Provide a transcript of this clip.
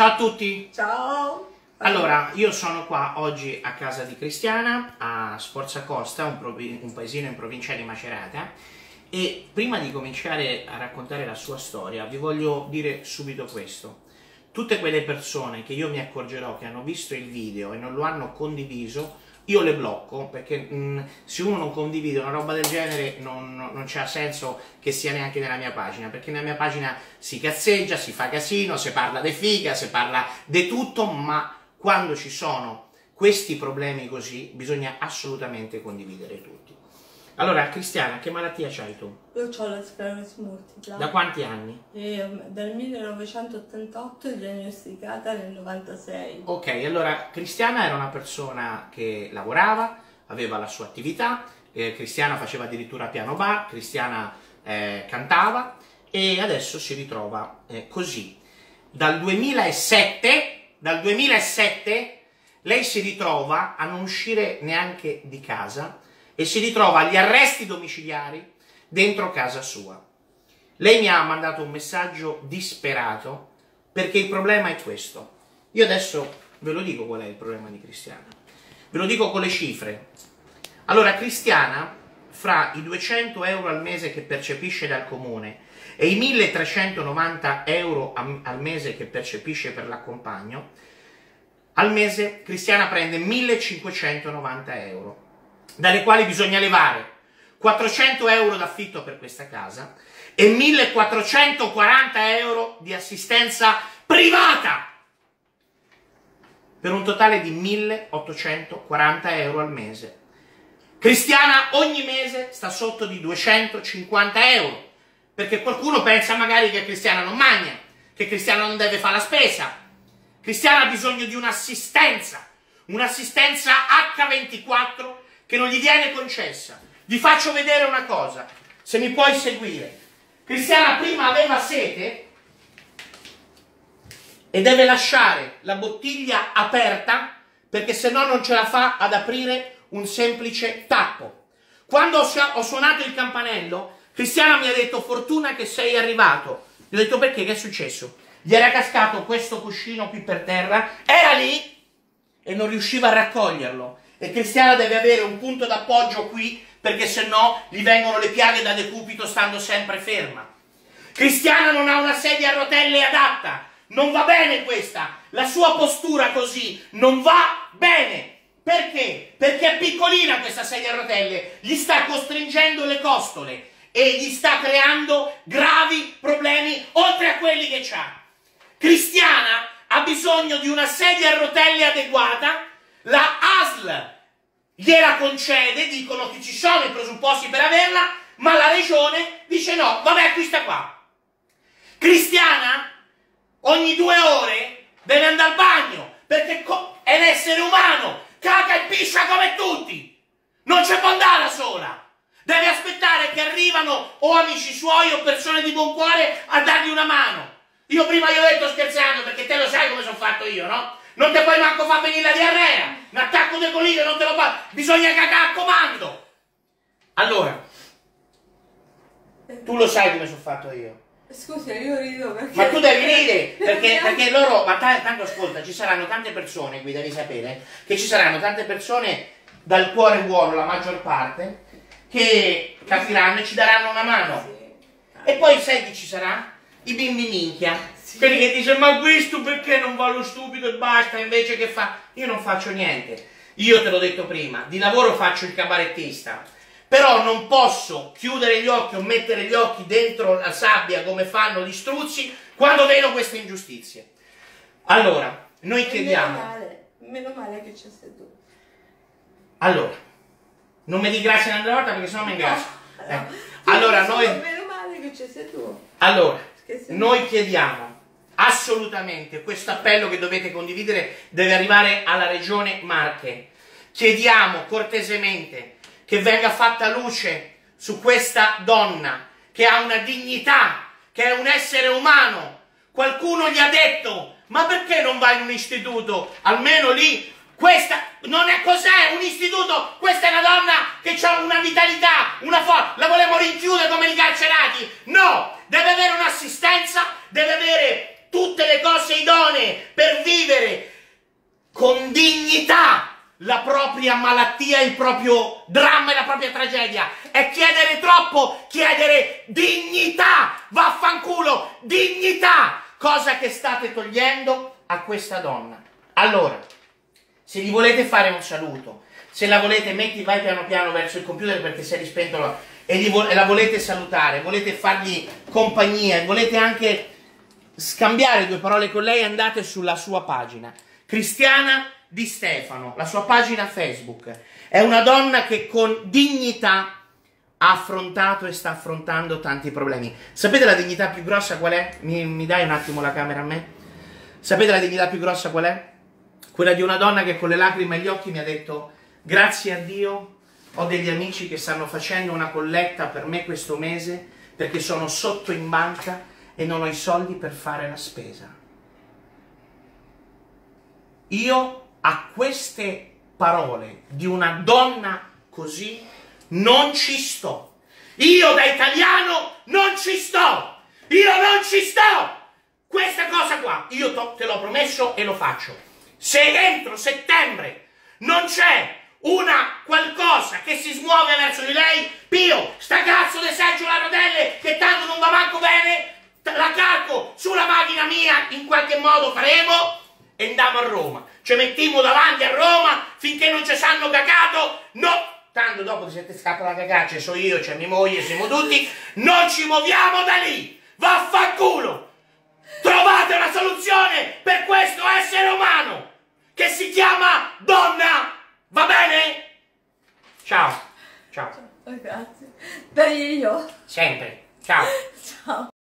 Ciao a tutti! Ciao! Allora, io sono qua oggi a casa di Cristiana, a Sforza Costa, un, un paesino in provincia di Macerata, e prima di cominciare a raccontare la sua storia vi voglio dire subito questo. Tutte quelle persone che io mi accorgerò che hanno visto il video e non lo hanno condiviso, io le blocco perché mh, mm, se uno non condivide una roba del genere non, non c'ha senso che sia neanche nella mia pagina perché nella mia pagina si cazzeggia, si fa casino, si parla di figa, si parla di tutto ma quando ci sono questi problemi così bisogna assolutamente condividere tutti. Allora, Cristiana, che malattia c'hai tu? Io ho la sclerosi multipla. Da quanti anni? E, dal 1988 diagnosticata nel 96. Ok, allora Cristiana era una persona che lavorava, aveva la sua attività, eh, Cristiana faceva addirittura piano bar, Cristiana eh, cantava e adesso si ritrova eh, così. Dal 2007 dal 2007 lei si ritrova a non uscire neanche di casa e si ritrova agli arresti domiciliari dentro casa sua. Lei mi ha mandato un messaggio disperato perché il problema è questo. Io adesso ve lo dico qual è il problema di Cristiana. Ve lo dico con le cifre. Allora, Cristiana, fra i 200 euro al mese che percepisce dal comune e i 1390 euro al mese che percepisce per l'accompagno, al mese Cristiana prende 1590 euro, dalle quali bisogna levare 400 euro d'affitto per questa casa e 1440 euro di assistenza privata per un totale di 1840 euro al mese. Cristiana ogni mese sta sotto di 250 euro perché qualcuno pensa magari che Cristiana non magna, che Cristiana non deve fare la spesa. Cristiana ha bisogno di un'assistenza, un'assistenza H24 che non gli viene concessa. Vi faccio vedere una cosa, se mi puoi seguire. Cristiana prima aveva sete e deve lasciare la bottiglia aperta perché se no non ce la fa ad aprire un semplice tappo. Quando ho suonato il campanello, Cristiana mi ha detto fortuna che sei arrivato. Gli ho detto perché? Che è successo? Gli era cascato questo cuscino qui per terra, era lì e non riusciva a raccoglierlo. E Cristiana deve avere un punto d'appoggio qui perché se no gli vengono le piaghe da decupito stando sempre ferma. Cristiana non ha una sedia a rotelle adatta, non va bene questa, la sua postura così non va bene. Perché? Perché è piccolina questa sedia a rotelle, gli sta costringendo le costole e gli sta creando gravi problemi oltre a quelli che ha. Cristiana ha bisogno di una sedia a rotelle adeguata, la ASL gliela concede, dicono che ci sono i presupposti per averla, ma la regione dice no, vabbè acquista qua. Cristiana ogni due ore deve andare al bagno perché è un essere umano, caga e piscia come tutti, non c'è può andare da sola. Deve aspettare che arrivano o amici suoi o persone di buon cuore a dargli una mano. Io prima gli ho detto scherzando perché te lo sai come sono fatto io, no? Non te puoi manco far venire la diarrea. Un attacco di colite non te lo fa. Bisogna cagare a comando. Allora, tu lo sai come sono fatto io. Scusa, io rido perché... Ma tu devi ridere, perché, perché loro... Ma tanto ascolta, ci saranno tante persone, qui devi sapere, che ci saranno tante persone dal cuore buono, la maggior parte, che capiranno e ci daranno una mano. E poi sai chi ci sarà? I bimbi minchia. Sì. Quelli che dicono ma questo perché non va lo stupido e basta invece che fa... Io non faccio niente. Io te l'ho detto prima, di lavoro faccio il cabarettista. Però non posso chiudere gli occhi o mettere gli occhi dentro la sabbia come fanno gli struzzi quando vedo queste ingiustizie. Allora, noi chiediamo... Meno male, meno male che c'è seduto. Allora, non mi di grazia un'altra volta perché sennò mi ingrazio. Eh. Allora, noi... Meno male che c'è sei tu. Allora, noi chiediamo assolutamente questo appello che dovete condividere deve arrivare alla regione Marche. Chiediamo cortesemente che venga fatta luce su questa donna che ha una dignità, che è un essere umano. Qualcuno gli ha detto, ma perché non vai in un istituto? Almeno lì questa non è cos'è un istituto, questa è una donna che ha una vitalità, una forza, la volemo rinchiudere come i carcerati? No, deve avere un'assistenza, deve avere tutte le cose idonee per vivere con dignità la propria malattia, il proprio dramma e la propria tragedia. È chiedere troppo, chiedere dignità, vaffanculo, dignità, cosa che state togliendo a questa donna. Allora, se gli volete fare un saluto, se la volete, metti, vai piano piano verso il computer perché si è rispento la, e, vo- e la volete salutare, volete fargli compagnia, volete anche scambiare due parole con lei, andate sulla sua pagina. Cristiana di Stefano, la sua pagina Facebook. È una donna che con dignità ha affrontato e sta affrontando tanti problemi. Sapete la dignità più grossa qual è? Mi, mi dai un attimo la camera a me? Sapete la dignità più grossa qual è? Quella di una donna che con le lacrime agli occhi mi ha detto grazie a Dio ho degli amici che stanno facendo una colletta per me questo mese perché sono sotto in banca e non ho i soldi per fare la spesa. Io a queste parole di una donna così non ci sto. Io da italiano non ci sto. Io non ci sto. Questa cosa qua, io te l'ho promesso e lo faccio. Se entro settembre non c'è una qualcosa che si smuove verso di lei, Pio, sta cazzo di seggiola a rotelle che tanto non va manco bene, la calco sulla macchina mia, in qualche modo faremo e andiamo a Roma. Ci mettiamo davanti a Roma finché non ci sanno cagato, no! Tanto dopo ti siete scappa la cagaccia, so io, c'è mia moglie, siamo tutti, non ci muoviamo da lì! Vaffanculo! Trovate una soluzione per questo essere umano che si chiama donna! Va bene? Ciao. Ciao. Grazie. Dai io. Sempre. Ciao.